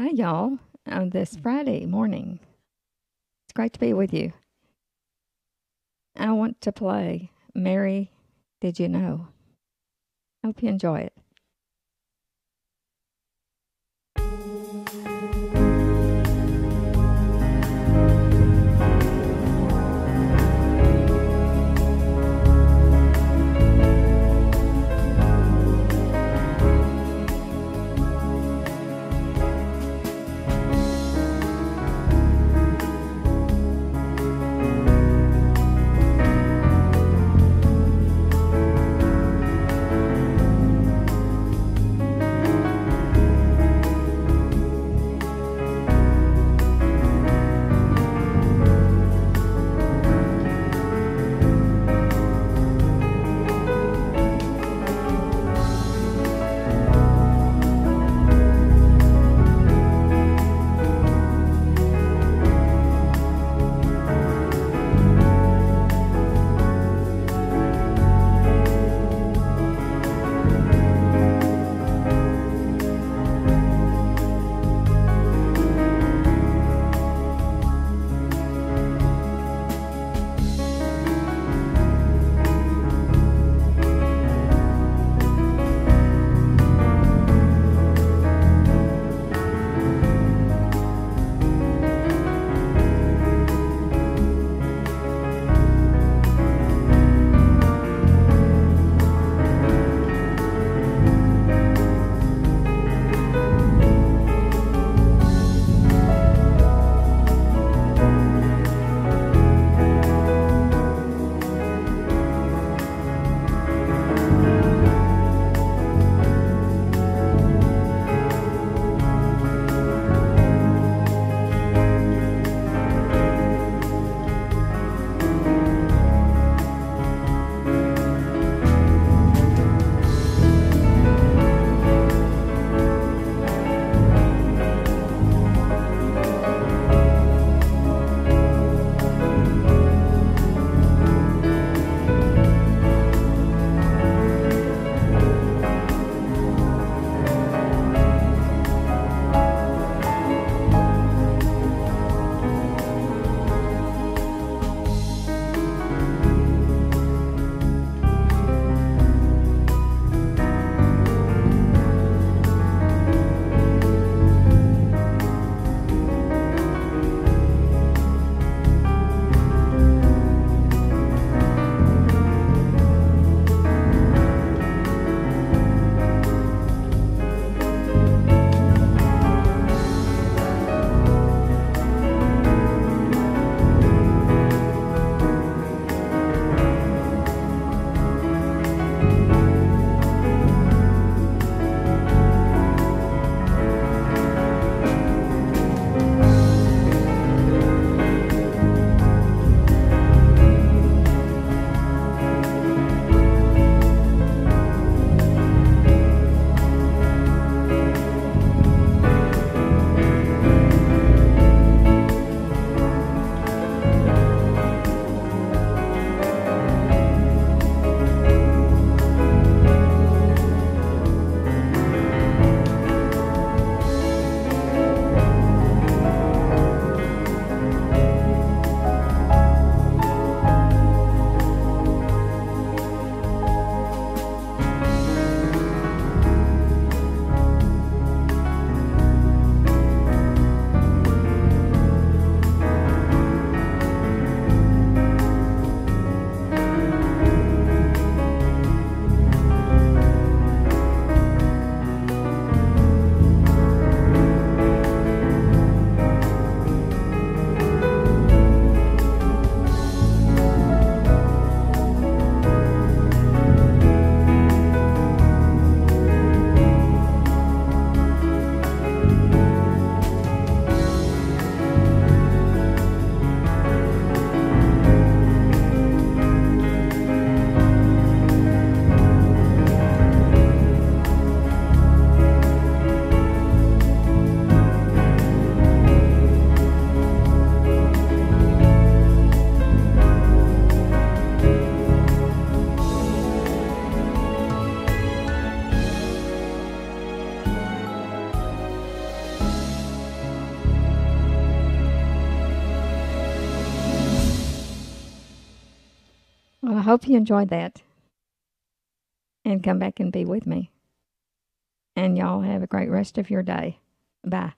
Hi, y'all, on this Friday morning. It's great to be with you. I want to play Mary, Did You Know? Hope you enjoy it. Hope you enjoyed that and come back and be with me. And y'all have a great rest of your day. Bye.